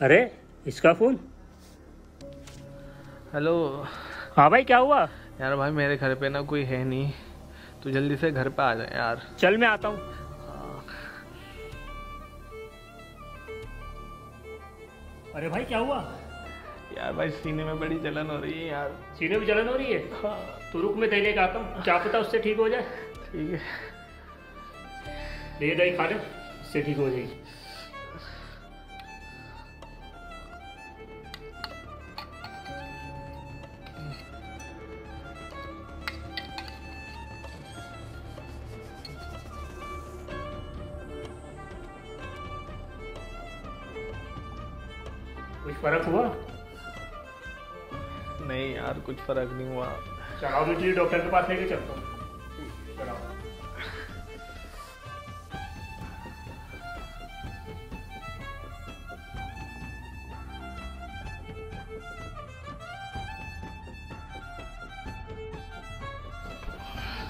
अरे इसका phone? Hello. हाँ भाई क्या हुआ? यार भाई मेरे घर पे ना कोई है नहीं। तो जल्दी से घर पे आ जाए यार। चल मैं आता हूँ। अरे भाई क्या हुआ? यार भाई सीने में बड़ी जलन हो रही है यार। सीने में जलन हो रही है? हाँ। तो रुक में दही लेके आता हूँ। क्या पता उससे ठीक हो जाए। ठीक है। ले दही खा ले उससे ठीक हो जाएगी। कुछ फ़र्क हुआ? नहीं यार कुछ फ़र्क नहीं हुआ। चलाओ मैं डॉक्टर के पास लेके चलता हूँ।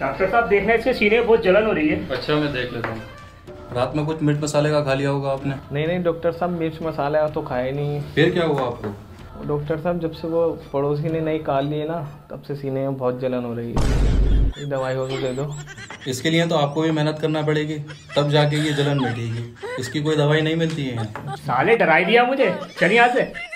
डॉक्टर साहब देखना इसके सीने बहुत जलन हो रही है। अच्छा मैं देख लेता हूँ। रात में कुछ मिर्च मसाले का खा लिया होगा आपने? नहीं नहीं डॉक्टर साहब मिर्च मसाले तो खाए नहीं। फिर क्या हुआ आपको? डॉक्टर साहब जब से वो पड़ोसी ने नई काल लिए ना तब से सीने में बहुत जलन हो रही है। दवाई हो तो दे दो। इसके लिए तो आपको भी मेहनत करना पड़ेगी तब जाके ये जलन मिटेगी। इसकी कोई दवाई नहीं मिलती है। साले डराई दिया मुझे। चलिए यहाँ से।